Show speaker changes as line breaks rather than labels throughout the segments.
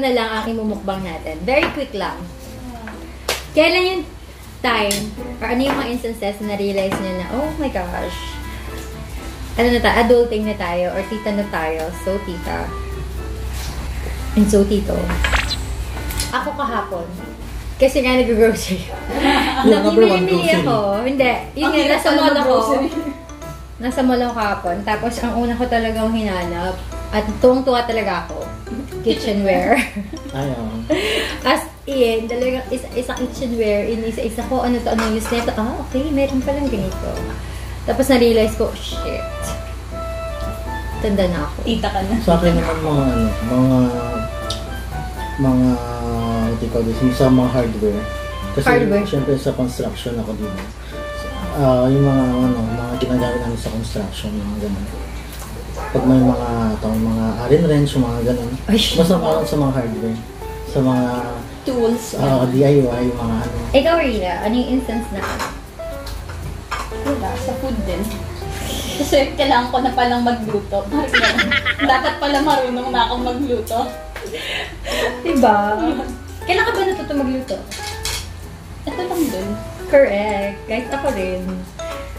Na lang ang imumukbang natin. Very quick lang. Kailan yung time, or ano yung mga instances na na-realize nyo na, oh my gosh, ano na tayo, adulting na tayo, or tita na tayo, so tita, and so tito. Ako kahapon, kasi nga nag-grocery.
Grocery.
ako. Hindi. Yun nga, nasa mall ako. Nasa mall ako kahapon. Tapos, ang una ko talagang hinanap, at tuwang-tuwa talaga ako, kitchenware.
Ay, oo.
As in, talagang isa, isa kitchenware, in isa-isa ko, ano to, ano use nito. Ah, okay, meron palang ganito. Tapos na-realize ko, shit. Tanda na ako.
Tita ka na.
Sa akin naman mga ano, mga mga what do you call this, yung sa mga hardware. Kasi
Hardware.
syempre sa construction ako din. Ah, yung mga ano, mga ginagamit namin sa construction, mga ganun. Pag may mga tawag mga iron wrench, yung mga ganun.
Ay,
Basta sa mga hardware. Sa mga
Tools.
ah, DIY, yung mga ano.
Ikaw, Rina, ano yung instance na
Wala, sa food din. Kasi kailangan ko na palang magluto. Dapat pala marunong na akong magluto.
Diba? Kailan ka ba natuto magluto?
Ito lang din.
Correct. Guys, ako rin.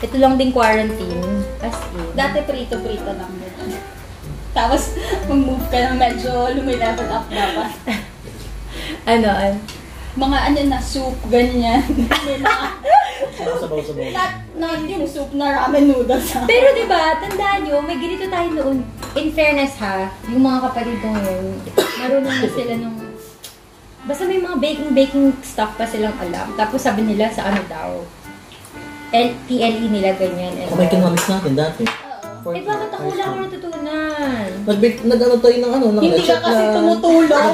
Ito lang din quarantine. In.
Dati prito-prito lang din. Tapos, mag-move ka na medyo lumilevel up dapat.
ano, ano?
Mga ano na, soup, ganyan. May mga,
Mga sabaw-sabaw.
not, not yung soup na ramen noodles. ha.
Pero di ba, tandaan nyo, may ganito tayo noon. In fairness ha, yung mga kapatid ko ngayon, marunong na sila nung... Basta may mga baking-baking stuff pa silang alam. Tapos sabi nila sa ano daw, L TLE nila ganyan. And
Kung may economics natin dati.
Oo.
eh bakit ako wala ako natutunan?
Nag- nag-ano tayo ng ano, ng
Hindi ka kasi
na-
tumutulong.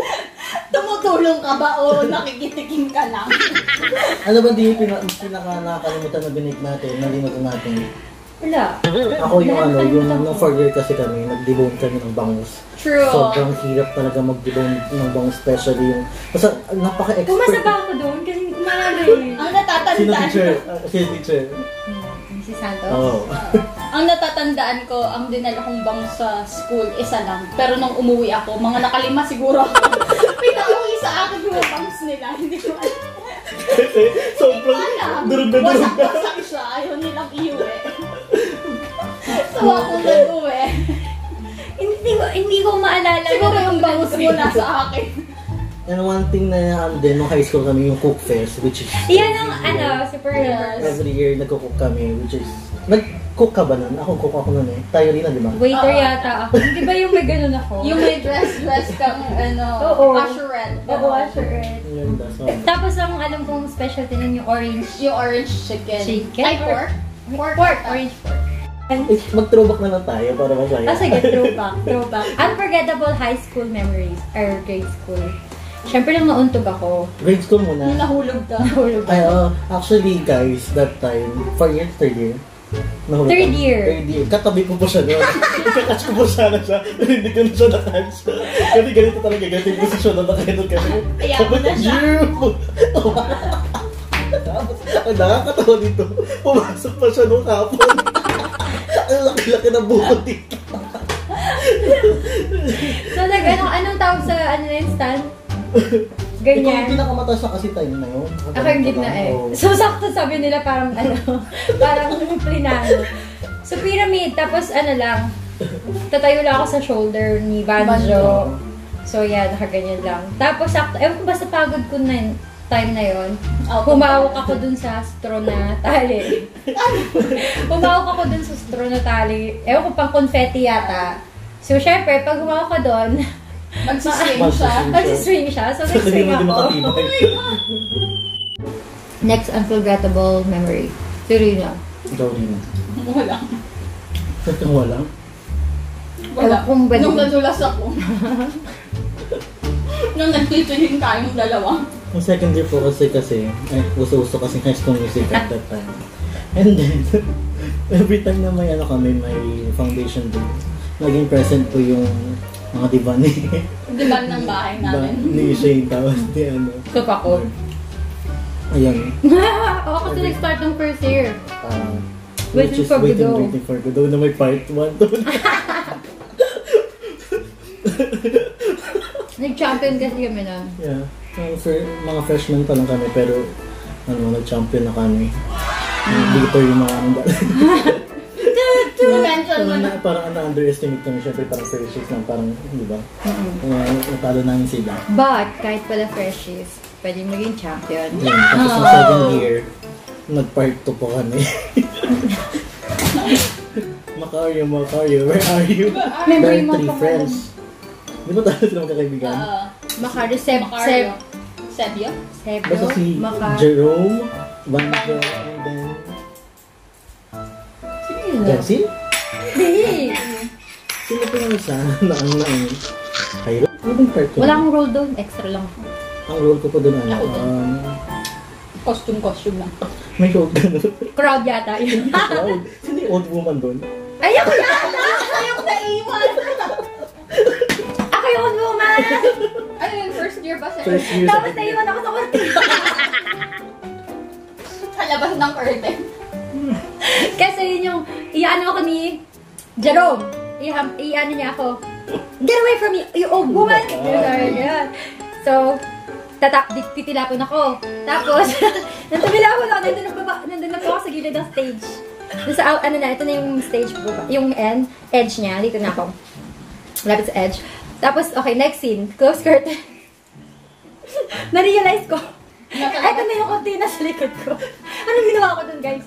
tumutulong ka ba o nakikitikim ka lang?
Ano ba di yung pina- pinaka nakakalimutan na binake natin, nalimutan natin?
Wala.
Ako yung ano, yung nung fourth year kasi kami, nag-debone kami ng bangus.
True.
Sobrang hirap talaga mag-debone ng bangus, especially yung... Basta napaka-expert.
Pumasa ba ako doon? Kasi umaga eh.
Ang
Sino
natatandaan
teacher? Uh, sino teacher?
Hmm, Si Santos?
Oo.
ang natatandaan ko, ang dinala kong bang sa school, isa lang. Pero nung umuwi ako, mga nakalima siguro ako. Pinauwi sa akin yung bangs nila. Hindi ko alam.
Sobrang durog na durog na.
wasak-wasak siya. Ayaw nilang iuwi. So ako nag-uwi.
Hindi ko, hindi ko maalala.
Siguro yung
ko
mo nasa akin.
And one thing na ano din, nung high school kami, yung cook fest, which is...
Yan ang ano, super
Yes.
Every year, nagko-cook kami, which is... Nag-cook ka ba nun? Ako cook ako nun eh. Tayo rin na, di ba?
Waiter
Oo.
yata ako. Hindi ba yung may ganun ako?
Yung may dress-dress kang, ano,
Oo.
usherette.
Oo, usherette.
Yun, that's all.
Tapos ang alam kong specialty nun yung orange.
Yung orange chicken.
Chicken?
Ay, pork? Pork.
Pork, orange pork.
Mag-throwback na lang tayo para masaya.
Ah, sige, throwback, throwback. Unforgettable high school memories, or grade school. Siyempre lang mauntog ako.
Grade school
Yung
muna.
nahulog ka.
Nahulog
Ay,
ako.
oh, actually guys, that time, four year, third year. Nahulog
Third
ako.
year.
Third year. Katabi ko po siya doon. Kakatch ko po sana siya. Hindi ko na siya nakatch. Kasi ganito talaga, ganito yung posisyon na nakahinod kami.
Kaya mo na siya.
Ang nakakatawa dito, pumasok pa siya nung hapon. Ang laki-laki ng buko dito.
So, nag, ano, anong tawag sa, ano na yung stand?
Ikaw yung
Ganyan.
pinakamataas na kasi time na yun.
Ako yung gitna eh.
Oo.
So, sakto sabi nila parang ano, parang plinano. So, pyramid. Tapos, ano lang, tatayo lang ako sa shoulder ni Banjo.
Banjo.
So, yeah, nakaganyan lang. Tapos, sakto, ewan ko basta pagod ko na yun, time na yon.
Oh,
Humawak ako dun sa straw na tali. Humawak ako dun sa straw na tali. Ewan ko, pang confetti yata. So, syempre, pag humawak ka dun,
Magsiswing siya.
Magsiswing.
Mag-swing siya. So, nag-swing
mo din
ako.
makatibay.
Next unforgettable memory. Si Rina.
Ikaw rin.
Wala.
Wala.
Wala.
Ewan kung ba-
Nung nadulas ako. Nung nagtitihing tayong dalawa.
Yung second year po kasi kasi, eh, uso-uso kasi high school music at that time. And then, every time na may ano kami, may foundation day, naging present po yung mga diba ni,
Di ba ng bahay
ba,
namin?
ni Shane, tapos ni ano.
Ito pa ko.
Ayan.
Oo, kasi nag-start ng first year.
Uh,
Waiting for
waiting,
Godot.
waiting for Godot na may part 1 to.
Nag-champion kasi kami na.
Yeah. Mga, fr- mga freshmen pa lang kami, pero ano, nag-champion na kami. Dito yung mga ano ba?
Mention mo
parang,
na.
na, parang na-underestimate kami, syempre parang freshies lang, parang, di ba? Uh, natalo namin sila.
But, kahit pala freshies, pwede maging champion.
Yun. Tapos yung second year, nag-part 2 po kami. Macario, Macario, where are you?
Memory
There are
mo
three
pa
friends. Di ba tayo sila magkakaibigan?
Ah,
Macario, Seb, Seb,
Macario. Sebio?
Sebro,
Basta si
Macario.
Jerome, Vanja, and then
Sino yun?
Jansin?
Hindi.
Sino po yung isa na ang na ang Cairo? Ano bang part yun?
Wala akong role doon. Extra lang.
Ang role ko po doon ano,
Ako din.
um,
Costume, costume lang.
may shotgun.
Crowd yata yun.
Wow, sino yung old woman doon?
Ay, ako yata!
Ayoko na iwan!
Ako yung old woman!
Ano yun, first year ba?
First year sa
Tapos naiwan ako sa kurti.
Sa labas ng curtain.
Kasi yun yung, iyaano ako ni Jerome. Iha- Iyaano niya ako. Get away from me, you old woman! Ganun, ganun. So, tatap, titilapon ako. Tapos, nang tumilapon ako, nandun na, baba, nandun na po ako sa gilid ng stage. Doon sa, ano na, ito na yung stage ko. Yung end, edge niya, dito na ako. Malapit sa edge. Tapos, okay, next scene, close curtain. Na-realize ko, ito na yung kontina sa likod ko. Anong ginawa ko dun, guys?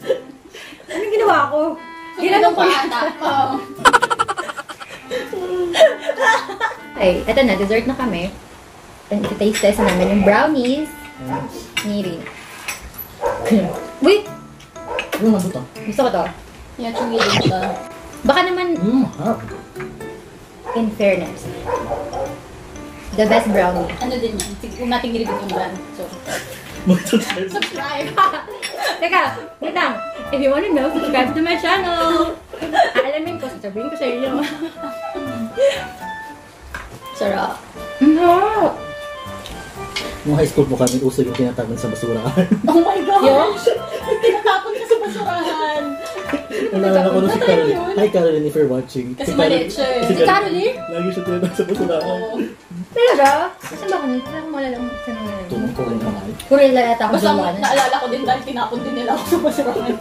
Anong ginawa ko? Ginanong ko
pa ata. Oo.
Ay, eto na, dessert na kami. And taste test na namin yung brownies ni Rina. Wait!
Ano ano to?
Gusto ko to.
Yan, chewy din siya.
Baka naman,
Hmm, harap.
In fairness, the best brownie.
Ano din yan? Huwag natin nilibig yung brand. So, subscribe!
Teka, wait lang. If you wanna know, subscribe to my channel. Alamin ko, sasabihin ko sa inyo.
Sarap.
No!
Nung high school po kami, uso yung tinatapon sa basurahan.
Oh my gosh! Tinatapon ka sa basurahan.
Naalala ko nung si
Ano
Caroline. Hi Caroline, if you're watching.
Kasi
Si
maliit siya eh.
si
Caroline?
Lagi siya tinatapon sa basurahan.
Oo.
Talaga? Saan ba ko nito? Parang malala mo. Saan mo nito?
Tungkol naman.
Kurila yata ako
Basta
sa mga.
naalala ko din dahil tinapon din nila ako sa basurahan.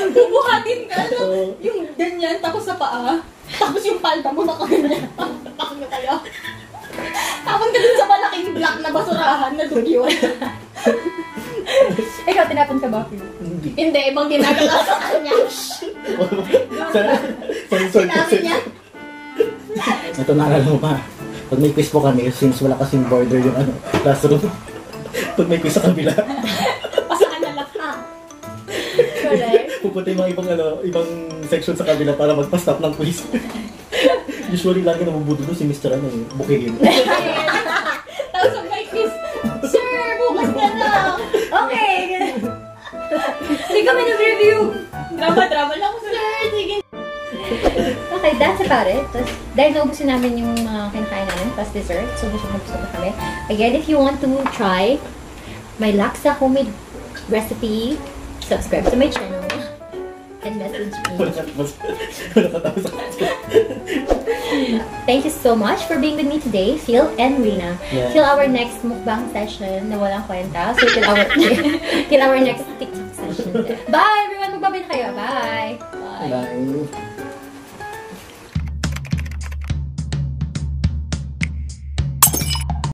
Bubuhatin ka, no?
Oo.
Yung ganyan, tapos sa paa. Tapos yung palda mo nakaganyan. Takot nyo kayo. Tapon ka dun sa malaking block na basurahan na dugyot.
Ikaw, tinapon ka ba?
Hindi.
Hindi, ibang ginagawa sa kanya.
Sensor
Sinabi
kasi.
niya,
Ito naalala mo pa. Pag may quiz po kami, since wala kasing border yung ano, classroom. Pag may quiz sa kabila,
pasaan na lang ha.
Correct.
pupunta yung mga ibang ano, ibang section sa kabila para magpa-stop ng quiz. Usually lagi nabubuto doon si Mr. Ano, eh, Bukigin.
Hindi kami nag-review.
Drama-drama lang, Sir. Sige.
Okay, that's about it. Tapos, dahil naubusin namin yung mga kinakain namin, plus dessert, so gusto na gusto na kami. Again, if you want to try my laksa homemade recipe, subscribe to my channel and message
Wala
me. Thank you so much for being with me today, Phil and Rina.
Yeah.
Till our next mukbang session na walang kwenta. So, till our, till our next TikTok. Bye, everyone! Magbabay kayo. Bye!
Bye.
Bye.